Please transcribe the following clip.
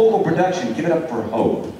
Local production, give it up for Hope.